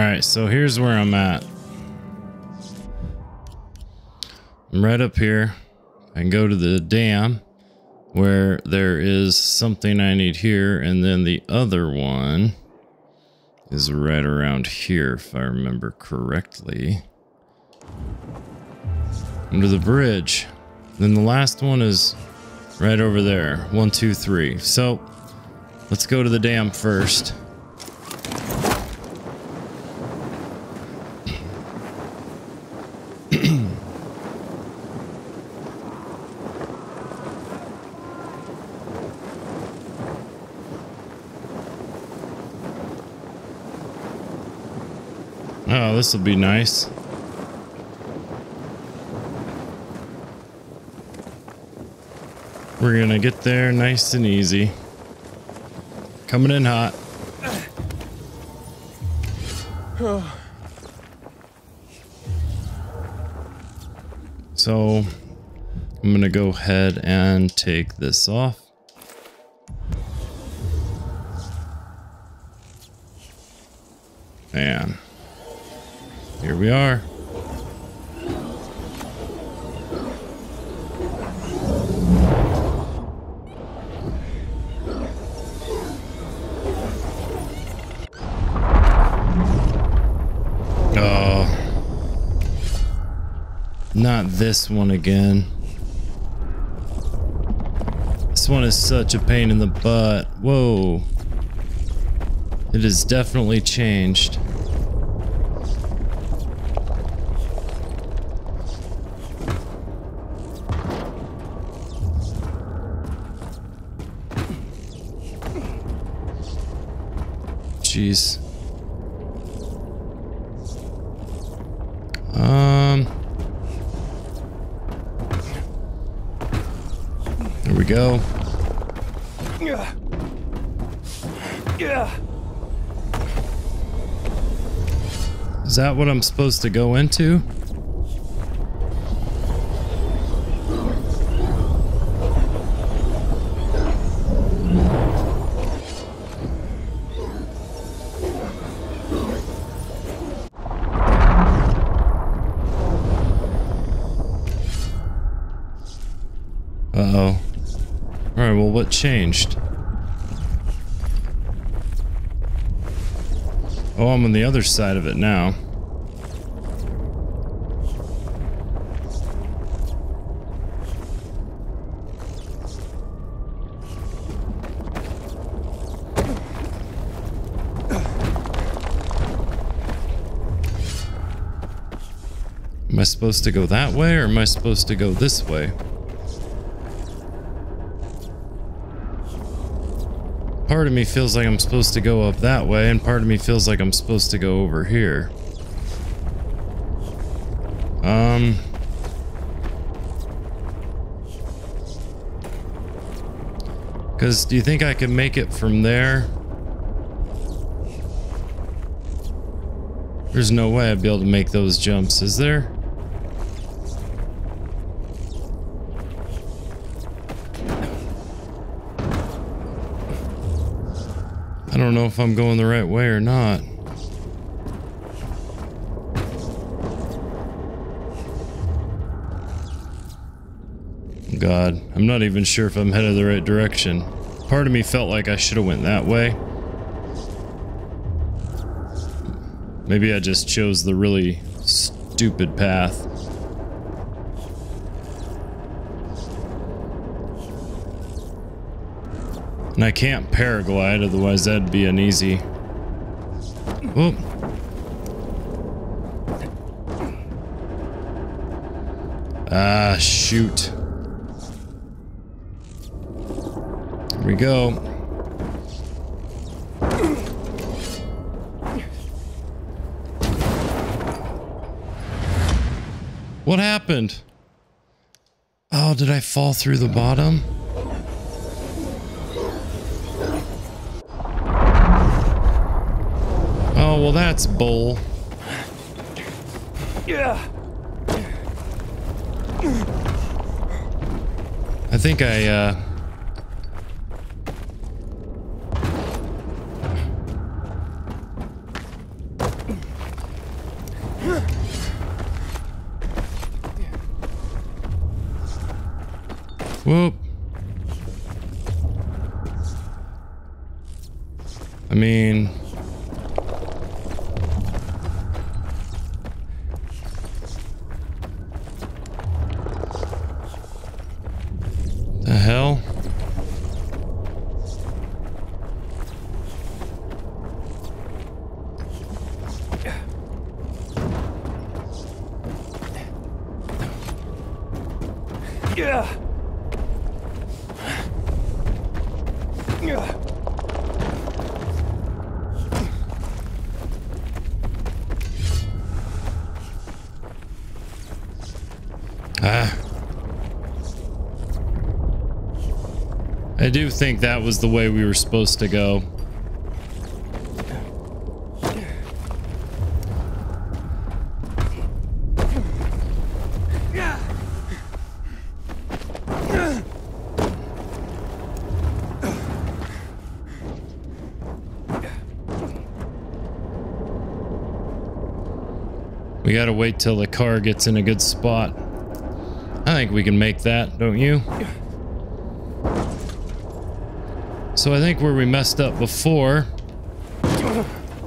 Alright, so here's where I'm at. I'm right up here. I can go to the dam where there is something I need here, and then the other one is right around here, if I remember correctly. Under the bridge. Then the last one is right over there. One, two, three. So let's go to the dam first. Oh, this will be nice. We're gonna get there nice and easy. Coming in hot. So, I'm gonna go ahead and take this off. Here we are. Oh. Not this one again. This one is such a pain in the butt. Whoa. It has definitely changed. Jeez. Um. There we go. Yeah. Yeah. Is that what I'm supposed to go into? Uh-oh. Alright, well what changed? Oh, I'm on the other side of it now. Am I supposed to go that way or am I supposed to go this way? Part of me feels like I'm supposed to go up that way, and part of me feels like I'm supposed to go over here. Um... Because do you think I can make it from there? There's no way I'd be able to make those jumps, is there? I don't know if I'm going the right way or not. God, I'm not even sure if I'm headed the right direction. Part of me felt like I should have went that way. Maybe I just chose the really stupid path. And I can't paraglide, otherwise that'd be an easy. Whoop. Ah, shoot. Here we go. What happened? Oh, did I fall through the bottom? That's bull. Yeah. I think I, uh... Whoop. I mean... Yeah. Yeah. Ah. I do think that was the way we were supposed to go. We gotta wait till the car gets in a good spot. I think we can make that, don't you? So I think where we messed up before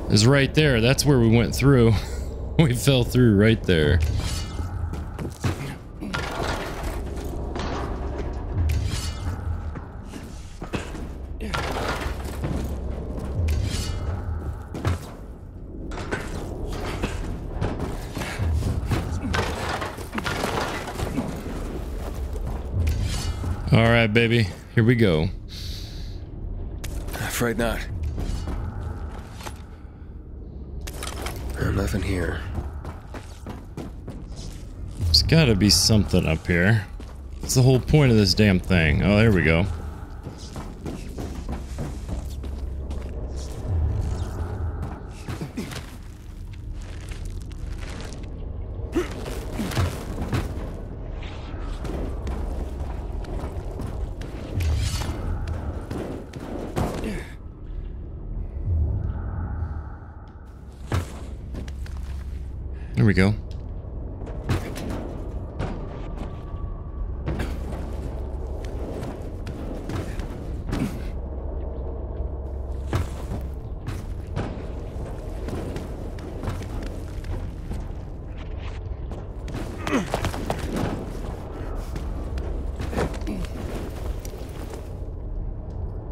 is right there. That's where we went through. we fell through right there. All right, baby. Here we go. Afraid not. Uh, nothing here. There's got to be something up here. What's the whole point of this damn thing? Oh, there we go. There we go.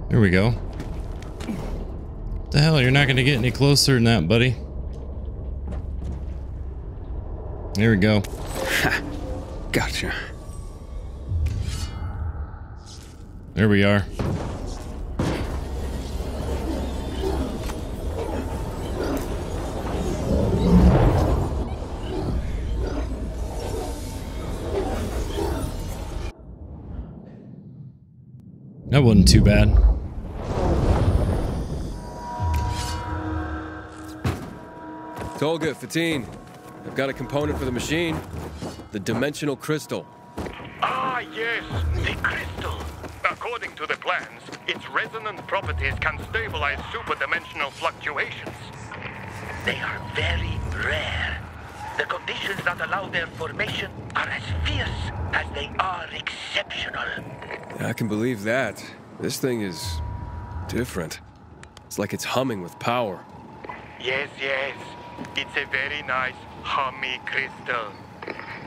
There we go. The hell, you're not going to get any closer than that, buddy. There we go. Gotcha. There we are. That wasn't too bad. Tolga, Fatin. I've got a component for the machine. The dimensional crystal. Ah, yes, the crystal. According to the plans, its resonant properties can stabilize superdimensional fluctuations. They are very rare. The conditions that allow their formation are as fierce as they are exceptional. I can believe that. This thing is different. It's like it's humming with power. Yes, yes. It's a very nice, hummy crystal.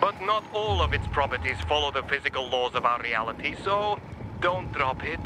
But not all of its properties follow the physical laws of our reality, so don't drop it.